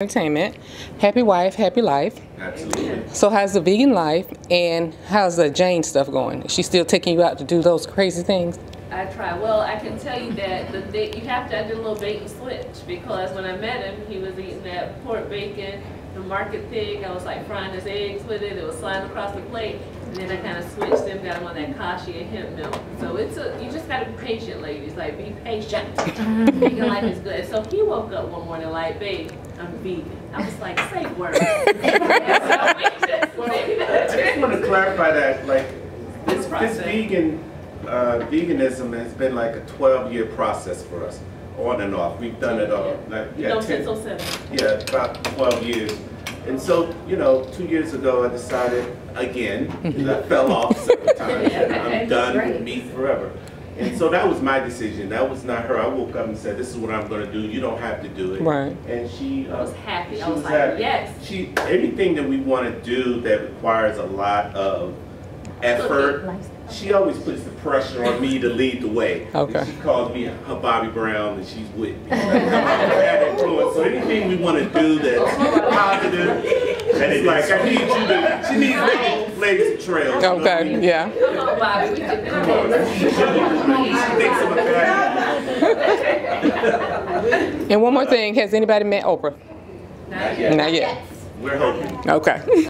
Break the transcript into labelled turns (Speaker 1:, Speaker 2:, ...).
Speaker 1: Entertainment. Happy wife, happy life.
Speaker 2: Absolutely.
Speaker 1: So, how's the vegan life and how's the Jane stuff going? Is she still taking you out to do those crazy things?
Speaker 3: I try. Well, I can tell you that the day, you have to do a little bait and switch because when I met him, he was eating that pork bacon, the market pig. I was like frying his eggs with it. It was sliding across the plate. And then I kind of switched him, got him on that kashi and hemp milk. So it's a, you just got to be patient, ladies. Like, be patient. Vegan life is good. So he woke up one morning like, babe, I'm vegan. I was like, say word. so
Speaker 2: Well, I just want to clarify that, like, this, this vegan, uh, veganism has been like a 12-year process for us, on and off. We've done it all, like, yeah,
Speaker 3: know,
Speaker 2: 10
Speaker 3: since 07.
Speaker 2: yeah, about 12 years. And so, you know, two years ago, I decided again, because I fell off several times, that I'm done with meat forever. And so that was my decision. That was not her. I woke up and said, "This is what I'm going to do. You don't have to do it."
Speaker 1: Right.
Speaker 2: And she
Speaker 3: I was
Speaker 2: uh,
Speaker 3: happy.
Speaker 2: She
Speaker 3: I was
Speaker 2: was
Speaker 3: like,
Speaker 2: happy.
Speaker 3: yes.
Speaker 2: She everything that we want to do that requires a lot of effort. She always puts the pressure on me to lead the way.
Speaker 1: Okay.
Speaker 2: And she calls me her Bobby Brown, and she's with me. Like, bad influence. So anything we want to do that's positive, and it's like I need you to. She needs little legs and you know what I mean?
Speaker 1: Okay, yeah.
Speaker 3: Come on, Bobby. We did
Speaker 2: Come on,
Speaker 3: this.
Speaker 2: she thinks I'm a bad.
Speaker 1: And one more thing has anybody met Oprah?
Speaker 3: Not yet.
Speaker 1: Not yet.
Speaker 2: We're hoping.
Speaker 1: Okay.